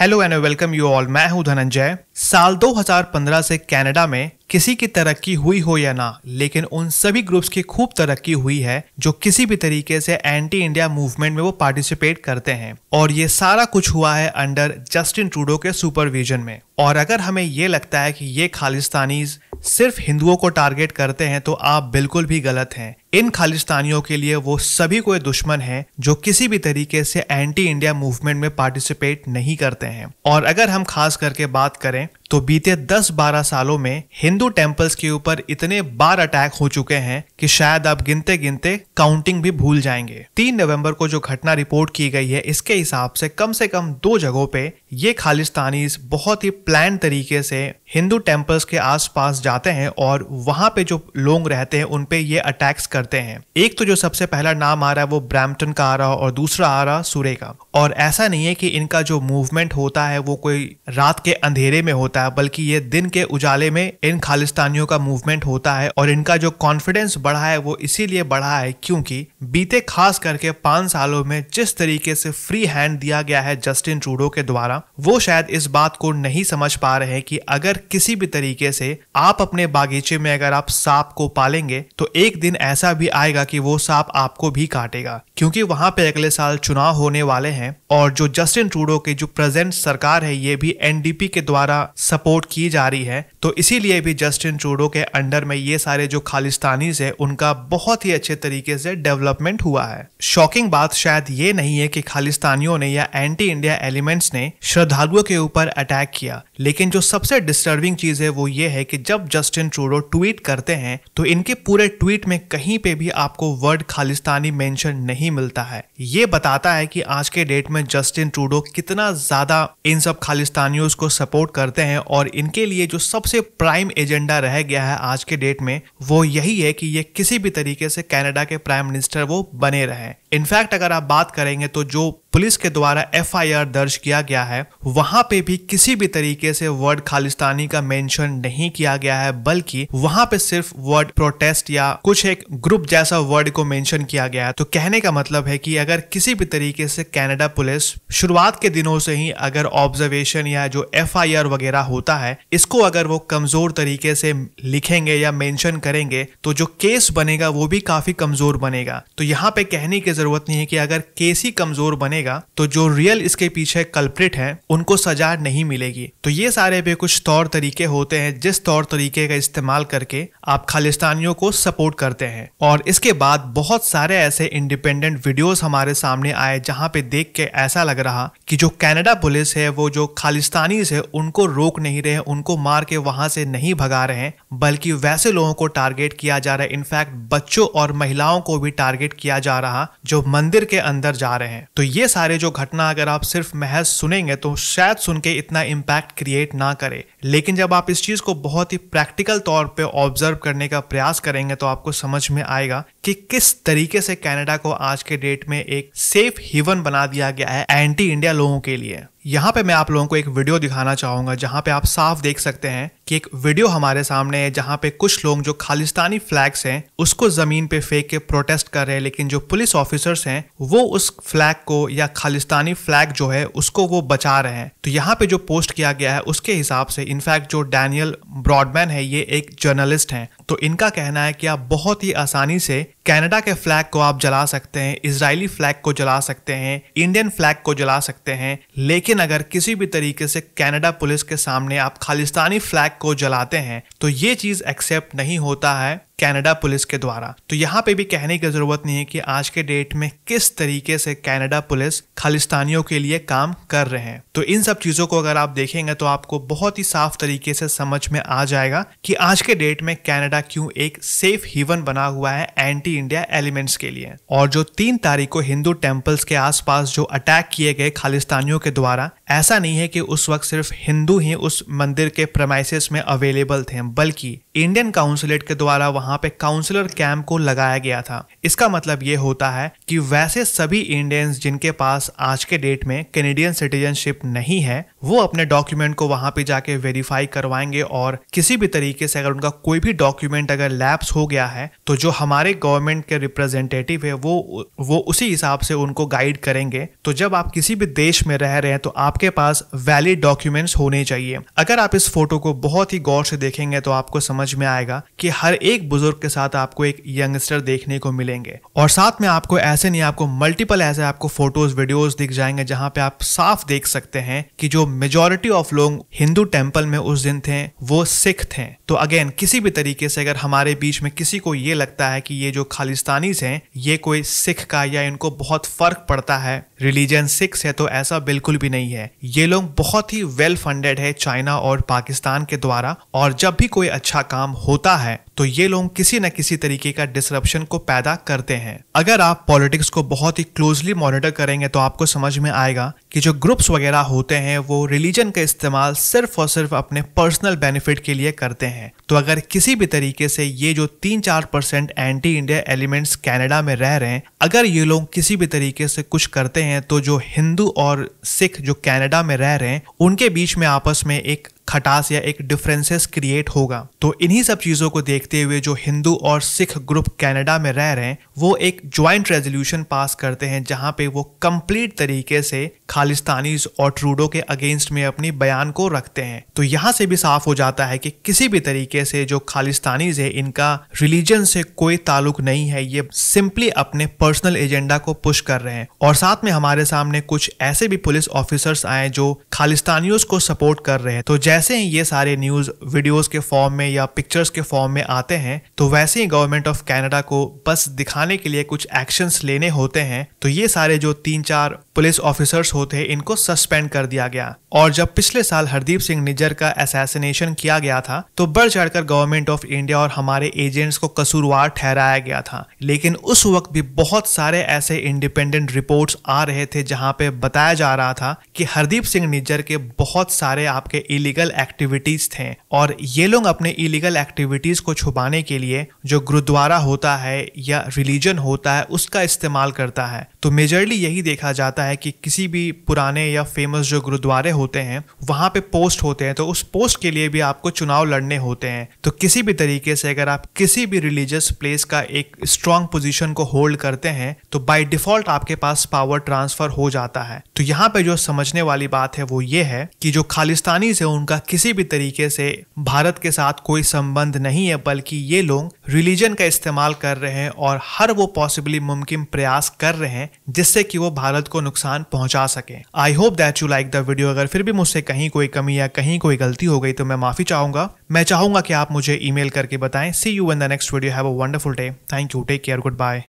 Hello and welcome you all मैं हूँ धनंजय। साल 2015 से कनाडा में किसी की तरक्की हुई हो या ना, लेकिन उन सभी ग्रुप्स की खूब तरक्की हुई है, जो किसी भी तरीके से एंटी इंडिया मूवमेंट में वो पार्टिसिपेट करते हैं। और ये सारा कुछ हुआ है अंडर जस्टिन ट्रूडो के सुपरविजन में। और अगर हमें ये लगता है कि ये खालिस्तानीज सिर्फ़ हिंदुओं को टारगेट करते हैं तो आप बिल्कुल भी गलत हैं। इन खालिस्तानियों के लिए वो सभी कोई दुश्मन हैं, जो किसी भी तरीके से एंटी इंडिया मूवमेंट में पार्टिसिपेट नहीं करते हैं। और अगर हम खास करके बात करें तो बीते 10-12 सालों में हिंदू टेम्पल्स के ऊपर इतने बार अटैक हो चुके हैं कि शायद आप गिनते गिनते काउंटिंग भी भूल जाएँगे। 3 नवंबर को जो घटना रिपोर्ट की गई है, इसके हिसाब से कम से कम दो जगहों पे ये खालिस्तानी बहुत ही प्लान तरीके से हिंदू टेम्पल्स के आसपास जाते हैं और वहाँ पे जो लोग रहते हैं उनपे ये अटैक्स करते हैं। एक तो जो सबसे पहला नाम आ रहा है, वो ब्रैम्पटन का आ रहा और दूसरा आ रहा सूर्य का। और ऐसा नहीं है कि इनका जो मूवमेंट होता है, वो कोई रात के अंधेरे में होता है, बल्कि ये दिन के उजाले में इन खालिस्तानियों का मूवमेंट होता है और इनका जो कॉन्फिडेंस बढ़ा है, वो इसीलिए बढ़ा है क्योंकि बीते खास करके पाँच सालों में जिस तरीके से फ्री हैंड दिया गया है जस्टिन ट्रूडो के द्वारा, वो शायद इस बात को नहीं समझ पा रहे हैं कि अगर किसी भी तरीके से आप अपने बागीचे में अगर आप सांप को पालेंगे तो एक दिन ऐसा भी आएगा कि वो सांप आपको भी काटेगा। क्योंकि वहाँ पे अगले साल चुनाव होने वाले हैं और जो जस्टिन ट्रूडो की जो प्रेजेंट सरकार है, ये भी एनडीपी के द्वारा सपोर्ट की जा रही है। तो इसीलिए भी जस्टिन ट्रूडो के अंडर में ये सारे जो खालिस्तानी है, उनका बहुत ही अच्छे तरीके से डेवलपमेंट हुआ है। शॉकिंग बात शायद ये नहीं है कि खालिस्तानियों ने या एंटी इंडिया एलिमेंट्स ने श्रद्धालुओं के ऊपर अटैक किया। लेकिन जो सबसे डिस्टर्बिंग चीज़ है वो ये है कि जब जस्टिन ट्रूडो ट्वीट करते हैं तो इनके पूरे ट्वीट में कहीं पे भी आपको वर्ड खालिस्तानी मेंशन नहीं मिलता है। ये बताता है कि आज के डेट में जस्टिन ट्रूडो कितना ज़्यादा इन सब खालिस्तानियों को सपोर्ट करते हैं और इनके लिए जो सबसे प्राइम एजेंडा रह गया है आज के डेट में, वो यही है कि ये किसी भी तरीके से कैनेडा के प्राइम मिनिस्टर वो बने रहे। इनफैक्ट अगर आप बात करेंगे तो जो पुलिस के द्वारा एफआईआर दर्ज किया गया है, वहाँ पे भी किसी भी तरीके से वर्ड खालिस्तानी का मेंशन नहीं किया गया है, बल्कि वहाँ पे सिर्फ़ वर्ड प्रोटेस्ट या कुछ एक ग्रुप जैसा वर्ड को मेंशन किया गया है। तो कहने का मतलब है कि अगर किसी भी तरीके से कनाडा पुलिस शुरुआत के दिनों से ही अगर ऑब्जर्वेशन या जो एफआईआर वगैरह होता है, इसको अगर वो कमज़ोर तरीके से लिखेंगे या मेंशन करेंगे तो जो केस बनेगा वो भी काफ़ी कमज़ोर बनेगा। तो यहाँ पे कहने की ज़रूरत नहीं है कि अगर केस ही कमज़ोर बनेगा तो जो रियल इसके पीछे कल्प्रिट है, उनको सजा नहीं मिलेगी। तो ये सारे भी कुछ तौर तरीके होते हैं, जिस तौर तरीके का इस्तेमाल करके आप खालिस्तानियों को सपोर्ट करते हैं। और इसके बाद बहुत सारे ऐसे इंडिपेंडेंट वीडियोस हमारे सामने आए, जहाँ पे देख के ऐसा लग रहा कि जो कनाडा पुलिस है, वो जो खालिस्तानी है उनको रोक नहीं रहे उनको मार के वहाँ से नहीं भगा रहे हैं, बल्कि वैसे लोगों को टारगेट किया जा रहा है। इनफैक्ट बच्चों और महिलाओं को भी टारगेट किया जा रहा जो मंदिर के अंदर जा रहे हैं। तो ये सारे जो घटना अगर आप सिर्फ़ महज सुनेंगे तो शायद सुन के इतना इम्पैक्ट क्रिएट ना करे। लेकिन जब आप इस चीज़ को बहुत ही प्रैक्टिकल तौर पर ऑब्ज़र्व करने का प्रयास करेंगे तो आपको समझ में आएगा कि किस तरीके से कनाडा को आज के डेट में एक सेफ़ हिवन बना दिया गया है एंटी इंडिया लोगों के लिए। यहाँ पे मैं आप लोगों को एक वीडियो दिखाना चाहूँगा, जहाँ पे आप साफ़ देख सकते हैं कि एक वीडियो हमारे सामने है, जहाँ पे कुछ लोग जो खालिस्तानी फ्लैग्स हैं, उसको ज़मीन पे फेंक के प्रोटेस्ट कर रहे हैं, लेकिन जो पुलिस ऑफिसर्स हैं, वो उस फ्लैग को या खालिस्तानी फ्लैग जो है, उसको वो बचा रहे हैं। तो यहाँ पे जो पोस्ट किया गया है, उसके हिसाब से इनफैक्ट जो डैनियल ब्रॉडमैन है, ये एक जर्नलिस्ट है। तो इनका कहना है कि आप बहुत ही आसानी से कनाडा के फ्लैग को आप जला सकते हैं इसराइली फ्लैग को जला सकते हैं, इंडियन फ्लैग को जला सकते हैं, लेकिन अगर किसी भी तरीके से कनाडा पुलिस के सामने आप खालिस्तानी फ्लैग को जलाते हैं तो ये चीज़ एक्सेप्ट नहीं होता है। कनाडा पुलिस के द्वारा। तो यहाँ पे भी कहने की ज़रूरत नहीं है कि आज के डेट में किस तरीके से कनाडा पुलिस खालिस्तानियों के लिए काम कर रहे हैं। तो इन सब चीज़ों को अगर आप देखेंगे तो आपको बहुत ही साफ़ तरीके से समझ में आ जाएगा कि आज के डेट में कनाडा क्यों एक सेफ़ हिवन बना हुआ है एंटी इंडिया एलिमेंट्स के लिए। और जो तीन तारीख को हिंदू टेम्पल्स के आसपास जो अटैक किए गए खालिस्तानियों के द्वारा, ऐसा नहीं है कि उस वक्त सिर्फ़ हिंदू ही उस मंदिर के प्रमाइसिस में अवेलेबल थे, बल्कि इंडियन काउंसिलेट के द्वारा वहाँ पे काउंसलर कैंप को लगाया गया था। इसका मतलब ये होता है कि वैसे सभी इंडियंस जिनके पास आज के डेट में कैनेडियन सिटीजनशिप नहीं है, वो अपने डॉक्यूमेंट को वहाँ पे जाके वेरीफाई करवाएँगे और किसी भी तरीके से अगर उनका कोई भी डॉक्यूमेंट अगर लैप्स हो गया है तो जो हमारे गवर्नमेंट के रिप्रेजेंटेटिव है, वो वो उसी हिसाब से उनको गाइड करेंगे। तो जब आप किसी भी देश में रह रहे हैं तो आपके पास वैलिड डॉक्यूमेंट्स होने चाहिए। अगर आप इस फ़ोटो को बहुत ही गौर से देखेंगे तो आपको समझ में आएगा कि हर एक बुज़ुर्ग के साथ आपको एक यंगस्टर देखने को मिलेंगे। और साथ में आपको ऐसे नहीं, आपको मल्टीपल ऐसे आपको फ़ोटोज़ वीडियोस दिख जाएँगे जहाँ पे आप साफ़ देख सकते हैं कि जो मेजोरिटी ऑफ़ लोग हिंदू टेंपल में उस दिन थे, वो सिख थे। तो अगेन किसी भी तरीके से अगर हमारे बीच में किसी को ये लगता है कि ये जो खालिस्तानी हैं, ये कोई सिख का या इनको बहुत फ़र्क पड़ता है रिलीजन सिक्स है तो ऐसा बिल्कुल भी नहीं है। ये लोग बहुत ही वेल फंडेड है चाइना और पाकिस्तान के द्वारा, और जब भी कोई अच्छा काम होता है। तो ये लोग किसी न किसी तरीके का डिसरप्शन को पैदा करते हैं। अगर आप पॉलिटिक्स को बहुत ही क्लोजली मॉनिटर करेंगे तो आपको समझ में आएगा कि जो ग्रुप्स वगैरह होते हैं, वो रिलीजन का इस्तेमाल सिर्फ़ और सिर्फ़ अपने पर्सनल बेनिफिट के लिए करते हैं। तो अगर किसी भी तरीके से ये जो तीन चार percent anti India elements Canada में रह रहे हैं, अगर ये लोग किसी भी तरीके से कुछ करते हैं तो जो हिंदू और सिख जो कैनेडा में रह रहे हैं, उनके बीच में आपस में एक खटास या एक डिफरेंसेस क्रिएट होगा। तो इन्हीं सब चीज़ों को देखते हुए जो हिंदू और सिख ग्रुप कनाडा में रह रहे हैं, वो एक ज्वाइंट रेजोल्यूशन पास करते हैं, जहाँ पे वो कंप्लीट तरीके से खालिस्तानी और ट्रूडो के अगेंस्ट में अपनी बयान को रखते हैं। तो यहाँ से भी साफ़ हो जाता है कि किसी भी तरीके से जो खालिस्तानी है, इनका रिलीजन से कोई ताल्लुक नहीं है। ये सिंपली अपने पर्सनल एजेंडा को पुश कर रहे हैं। और साथ में हमारे सामने कुछ ऐसे भी पुलिस ऑफिसर्स आए जो खालिस्तानियों को सपोर्ट कर रहे हैं। तो जैसे ही ये सारे न्यूज़ वीडियोज़ के फॉर्म में या पिक्चर्स के फॉर्म में आते हैं तो वैसे ही गवर्नमेंट ऑफ़ कैनेडा को बस दिखाने के लिए कुछ एक्शंस लेने होते हैं। तो ये सारे जो तीन चार पुलिस ऑफिसर्स होते इनको सस्पेंड कर दिया गया। और जब पिछले साल हरदीप सिंह निज्जर का असैसिनेशन किया गया था तो बढ़ चढ़कर गवर्नमेंट ऑफ़ इंडिया और हमारे एजेंट्स को कसूरवार ठहराया गया था। लेकिन उस वक्त भी बहुत सारे ऐसे इंडिपेंडेंट रिपोर्ट्स आ रहे थे, जहाँ पे बताया जा रहा था कि हरदीप सिंह निज्जर के बहुत सारे आपके इलीगल एक्टिविटीज़ थे। और ये लोग अपने इलीगल एक्टिविटीज़ को छुपाने के लिए जो गुरुद्वारा होता है या रिलीजन होता है, उसका इस्तेमाल करता है। तो मेजरली यही देखा जाता है कि किसी भी पुराने या फ़ेमस जो गुरुद्वारे होते हैं, वहाँ पे पोस्ट होते हैं तो उस पोस्ट के लिए भी आपको चुनाव लड़ने होते हैं। तो किसी भी तरीके से अगर आप किसी भी रिलीजियस प्लेस का एक स्ट्रांग पोजिशन को होल्ड करते हैं तो बाय डिफ़ॉल्ट आपके पास पावर ट्रांसफ़र हो जाता है। तो यहाँ पे जो समझने वाली बात है, वो ये है कि जो खालिस्तानी है उनका किसी भी तरीके से भारत के साथ कोई संबंध नहीं है, बल्कि ये लोग रिलीजन का इस्तेमाल कर रहे हैं और हर वो पॉसिबली मुमकिन प्रयास कर रहे हैं जिससे कि वो भारत को नुकसान पहुँचा सके। I hope that you like the video अगर फिर भी मुझसे कहीं कोई कमी या कहीं कोई गलती हो गई तो मैं माफ़ी चाहूँगा। मैं चाहूँगा कि आप मुझे ईमेल करके बताएँ। See you in the next video have a wonderful day thank you take care goodbye